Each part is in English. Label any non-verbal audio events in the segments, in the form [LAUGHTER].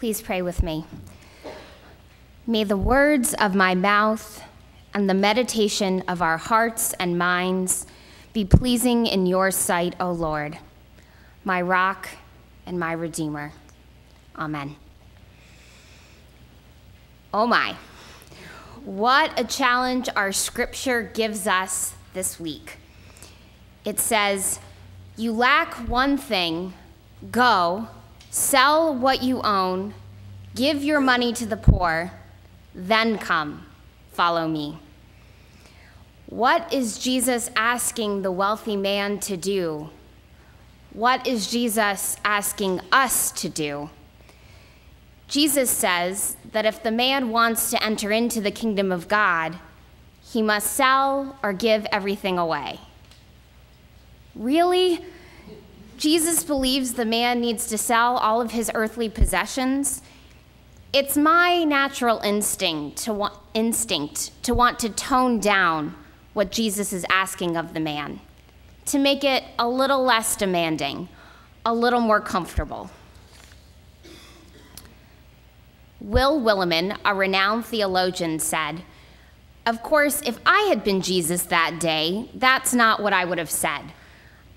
Please pray with me. May the words of my mouth and the meditation of our hearts and minds be pleasing in your sight, O Lord, my rock and my redeemer. Amen. Oh my. What a challenge our scripture gives us this week. It says, You lack one thing, go, sell what you own, give your money to the poor, then come, follow me. What is Jesus asking the wealthy man to do? What is Jesus asking us to do? Jesus says that if the man wants to enter into the kingdom of God, he must sell or give everything away. Really? Jesus believes the man needs to sell all of his earthly possessions? It's my natural instinct to, want, instinct to want to tone down what Jesus is asking of the man, to make it a little less demanding, a little more comfortable. Will Willimon, a renowned theologian, said, Of course, if I had been Jesus that day, that's not what I would have said.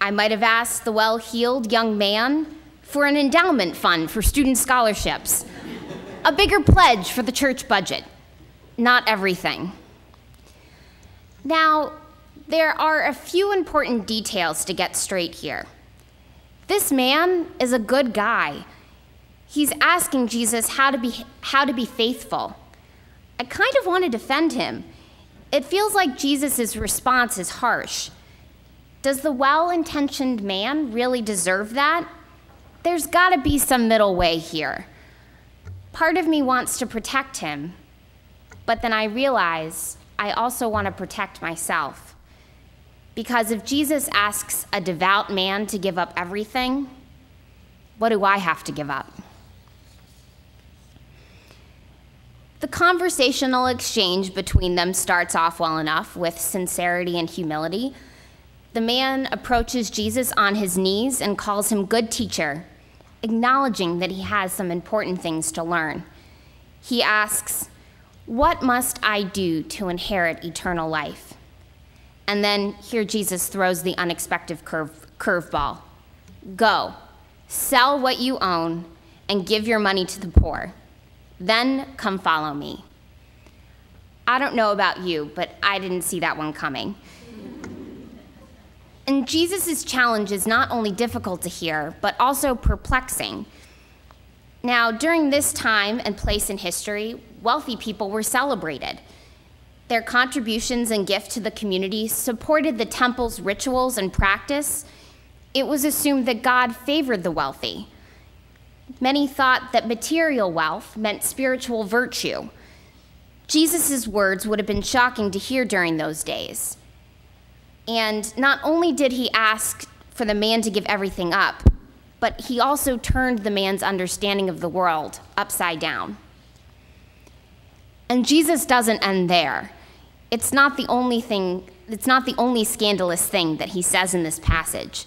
I might have asked the well heeled young man for an endowment fund for student scholarships, a bigger pledge for the church budget. Not everything. Now, there are a few important details to get straight here. This man is a good guy he's asking Jesus how to be, how to be faithful. I kind of want to defend him. It feels like Jesus' response is harsh. Does the well intentioned man really deserve that? There's got to be some middle way here. Part of me wants to protect him, but then I realize I also want to protect myself. Because if Jesus asks a devout man to give up everything, what do I have to give up? The conversational exchange between them starts off well enough with sincerity and humility. The man approaches Jesus on his knees and calls him good teacher, acknowledging that he has some important things to learn. He asks, What must I do to inherit eternal life? And then here Jesus throws the unexpected curve, curveball Go, sell what you own, and give your money to the poor then come follow me. I don't know about you, but I didn't see that one coming. And Jesus' challenge is not only difficult to hear, but also perplexing. Now, during this time and place in history, wealthy people were celebrated. Their contributions and gift to the community supported the temple's rituals and practice. It was assumed that God favored the wealthy. Many thought that material wealth meant spiritual virtue. Jesus' words would have been shocking to hear during those days. And not only did he ask for the man to give everything up, but he also turned the man's understanding of the world upside down. And Jesus doesn't end there. It's not the only thing, it's not the only scandalous thing that he says in this passage.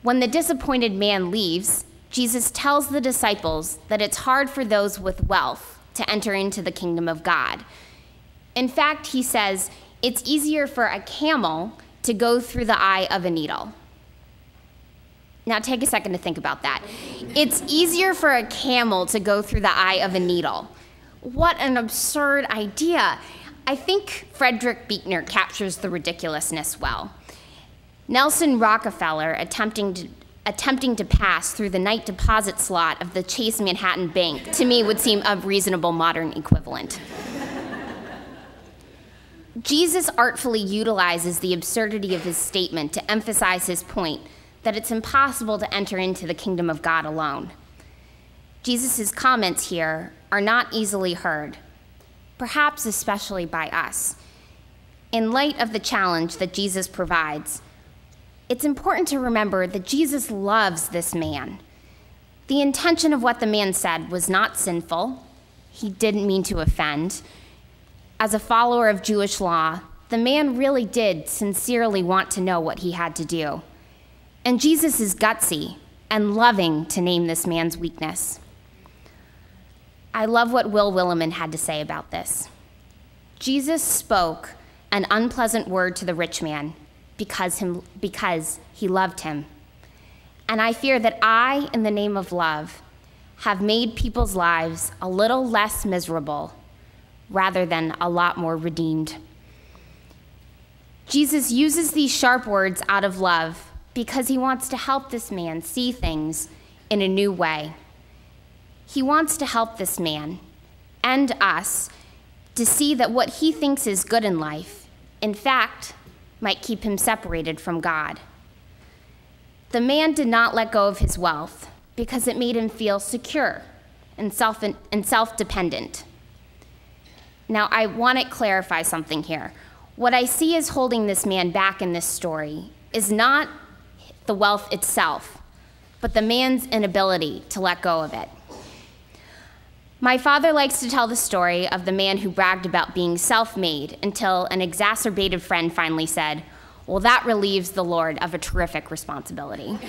When the disappointed man leaves, Jesus tells the disciples that it's hard for those with wealth to enter into the kingdom of God. In fact, he says it's easier for a camel to go through the eye of a needle. Now, take a second to think about that. It's easier for a camel to go through the eye of a needle. What an absurd idea. I think Frederick Buechner captures the ridiculousness well. Nelson Rockefeller, attempting to attempting to pass through the night deposit slot of the Chase Manhattan Bank to me would seem a reasonable modern equivalent. Jesus artfully utilizes the absurdity of his statement to emphasize his point that it's impossible to enter into the kingdom of God alone. Jesus' comments here are not easily heard, perhaps especially by us. In light of the challenge that Jesus provides, it's important to remember that Jesus loves this man. The intention of what the man said was not sinful, he didn't mean to offend. As a follower of Jewish law, the man really did sincerely want to know what he had to do. And Jesus is gutsy and loving to name this man's weakness. I love what Will Willimon had to say about this. Jesus spoke an unpleasant word to the rich man because, him, because he loved him. And I fear that I, in the name of love, have made people's lives a little less miserable rather than a lot more redeemed. Jesus uses these sharp words out of love because he wants to help this man see things in a new way. He wants to help this man and us to see that what he thinks is good in life, in fact, might keep him separated from God. The man did not let go of his wealth because it made him feel secure and self and self-dependent. Now, I want to clarify something here. What I see as holding this man back in this story is not the wealth itself, but the man's inability to let go of it. My father likes to tell the story of the man who bragged about being self made until an exacerbated friend finally said, Well, that relieves the Lord of a terrific responsibility. [LAUGHS]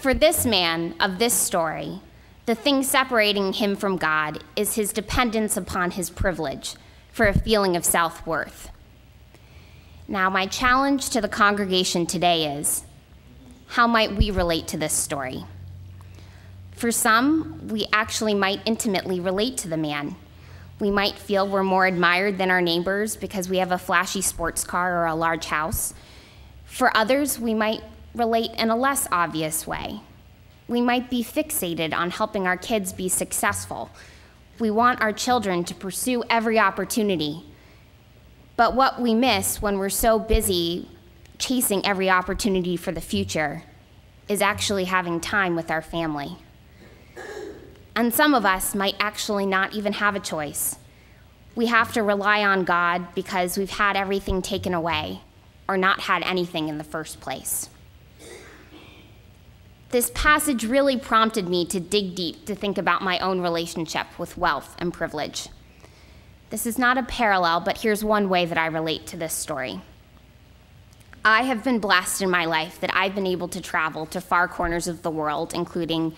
For this man of this story, the thing separating him from God is his dependence upon his privilege for a feeling of self worth. Now, my challenge to the congregation today is how might we relate to this story? For some, we actually might intimately relate to the man. We might feel we're more admired than our neighbors because we have a flashy sports car or a large house. For others, we might relate in a less obvious way. We might be fixated on helping our kids be successful. We want our children to pursue every opportunity. But what we miss when we're so busy chasing every opportunity for the future is actually having time with our family. And some of us might actually not even have a choice. We have to rely on God because we've had everything taken away or not had anything in the first place. This passage really prompted me to dig deep to think about my own relationship with wealth and privilege. This is not a parallel, but here's one way that I relate to this story. I have been blessed in my life that I've been able to travel to far corners of the world, including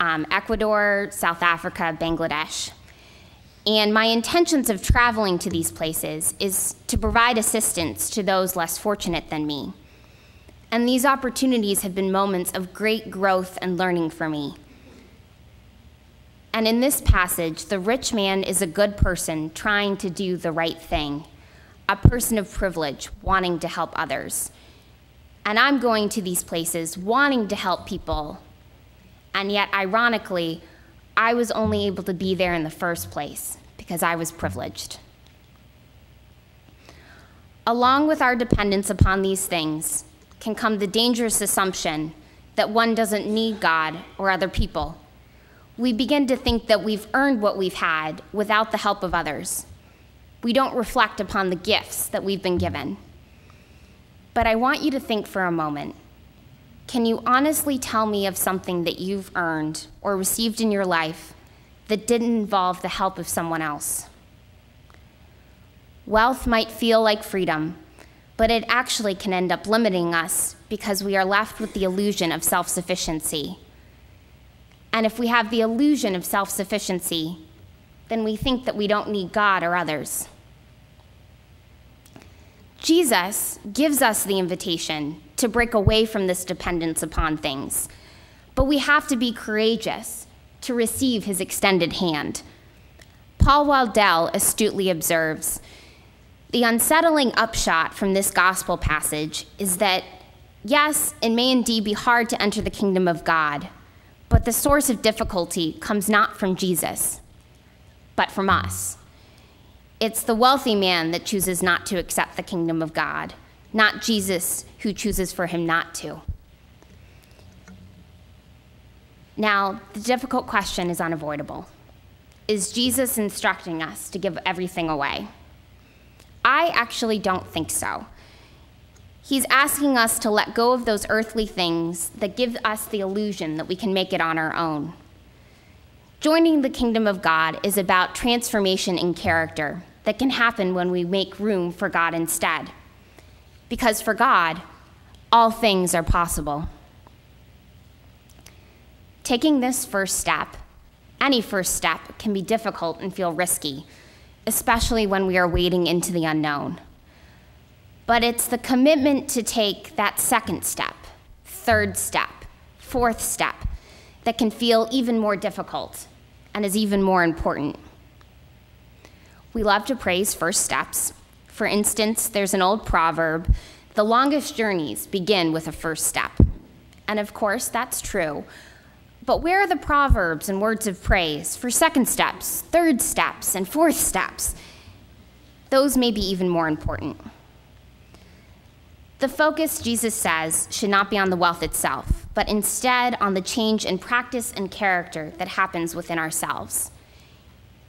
um, Ecuador, South Africa, Bangladesh. And my intentions of traveling to these places is to provide assistance to those less fortunate than me. And these opportunities have been moments of great growth and learning for me. And in this passage, the rich man is a good person trying to do the right thing a person of privilege wanting to help others. And I'm going to these places wanting to help people. And yet, ironically, I was only able to be there in the first place because I was privileged. Along with our dependence upon these things can come the dangerous assumption that one doesn't need God or other people. We begin to think that we've earned what we've had without the help of others we don't reflect upon the gifts that we've been given. But I want you to think for a moment. Can you honestly tell me of something that you've earned or received in your life that didn't involve the help of someone else? Wealth might feel like freedom, but it actually can end up limiting us because we are left with the illusion of self sufficiency. And if we have the illusion of self sufficiency, then we think that we don't need God or others. Jesus gives us the invitation to break away from this dependence upon things, but we have to be courageous to receive his extended hand. Paul Wadell astutely observes the unsettling upshot from this gospel passage is that, yes, it may indeed be hard to enter the kingdom of God, but the source of difficulty comes not from Jesus, but from us. It's the wealthy man that chooses not to accept the kingdom of God, not Jesus who chooses for him not to. Now, the difficult question is unavoidable. Is Jesus instructing us to give everything away? I actually don't think so. He's asking us to let go of those earthly things that give us the illusion that we can make it on our own. Joining the kingdom of God is about transformation in character that can happen when we make room for God instead. Because for God, all things are possible. Taking this first step, any first step, can be difficult and feel risky, especially when we are wading into the unknown. But it's the commitment to take that second step, third step, fourth step that can feel even more difficult and is even more important. We love to praise first steps. For instance, there's an old proverb the longest journeys begin with a first step. And of course, that's true. But where are the proverbs and words of praise for second steps, third steps, and fourth steps? Those may be even more important. The focus, Jesus says, should not be on the wealth itself, but instead on the change in practice and character that happens within ourselves.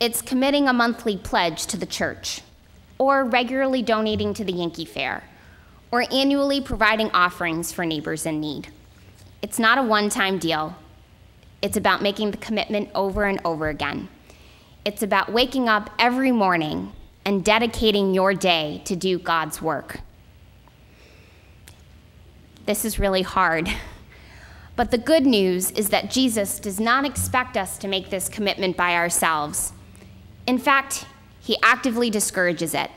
It's committing a monthly pledge to the church, or regularly donating to the Yankee Fair, or annually providing offerings for neighbors in need. It's not a one time deal, it's about making the commitment over and over again. It's about waking up every morning and dedicating your day to do God's work. This is really hard. [LAUGHS] But the good news is that Jesus does not expect us to make this commitment by ourselves. In fact, he actively discourages it.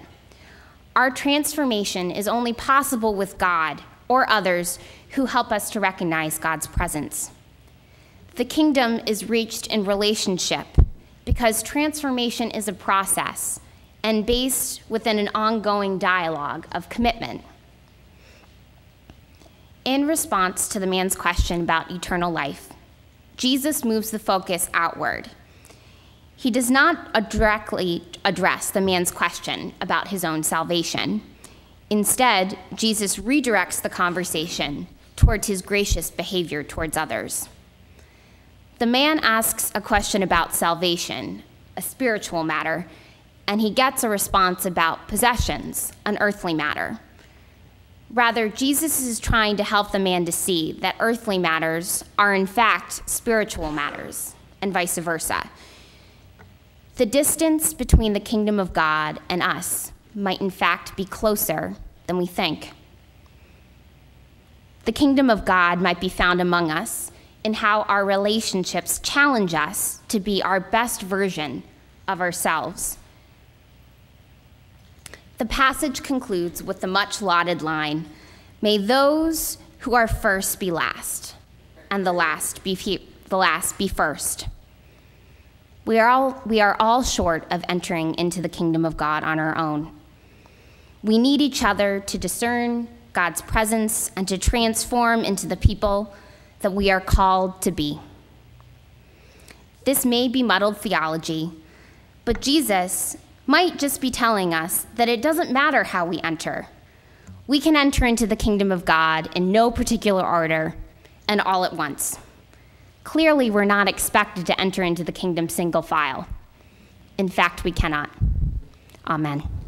Our transformation is only possible with God or others who help us to recognize God's presence. The kingdom is reached in relationship because transformation is a process and based within an ongoing dialogue of commitment. In response to the man's question about eternal life, Jesus moves the focus outward. He does not directly address the man's question about his own salvation. Instead, Jesus redirects the conversation towards his gracious behavior towards others. The man asks a question about salvation, a spiritual matter, and he gets a response about possessions, an earthly matter. Rather, Jesus is trying to help the man to see that earthly matters are, in fact, spiritual matters, and vice versa. The distance between the kingdom of God and us might, in fact, be closer than we think. The kingdom of God might be found among us in how our relationships challenge us to be our best version of ourselves. The passage concludes with the much lauded line May those who are first be last, and the last be, the last be first. We are, all, we are all short of entering into the kingdom of God on our own. We need each other to discern God's presence and to transform into the people that we are called to be. This may be muddled theology, but Jesus might just be telling us that it doesn't matter how we enter. We can enter into the kingdom of God in no particular order and all at once. Clearly, we're not expected to enter into the kingdom single file. In fact, we cannot. Amen.